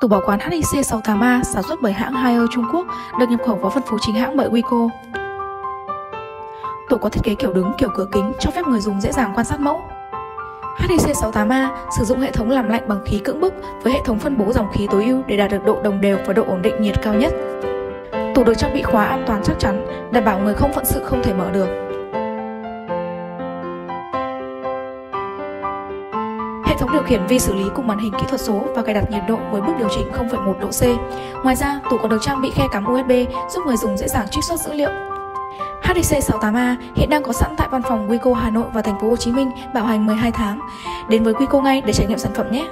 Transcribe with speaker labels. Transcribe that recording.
Speaker 1: Tủ bảo quản HIC 68A sản xuất bởi hãng Haier Trung Quốc, được nhập khẩu và phân phối chính hãng bởi Wico. Tủ có thiết kế kiểu đứng, kiểu cửa kính, cho phép người dùng dễ dàng quan sát mẫu. HIC 68A sử dụng hệ thống làm lạnh bằng khí cưỡng bức với hệ thống phân bố dòng khí tối ưu để đạt được độ đồng đều và độ ổn định nhiệt cao nhất. Tủ được trang bị khóa an toàn chắc chắn, đảm bảo người không phận sự không thể mở được. Thống điều khiển vi xử lý cùng màn hình kỹ thuật số và cài đặt nhiệt độ với mức điều chỉnh 0,1 độ C. Ngoài ra, tủ còn được trang bị khe cắm USB giúp người dùng dễ dàng trích xuất dữ liệu. HDC 68A hiện đang có sẵn tại văn phòng Wico Hà Nội và thành phố Hồ Chí Minh bảo hành 12 tháng. Đến với Wico ngay để trải nghiệm sản phẩm nhé.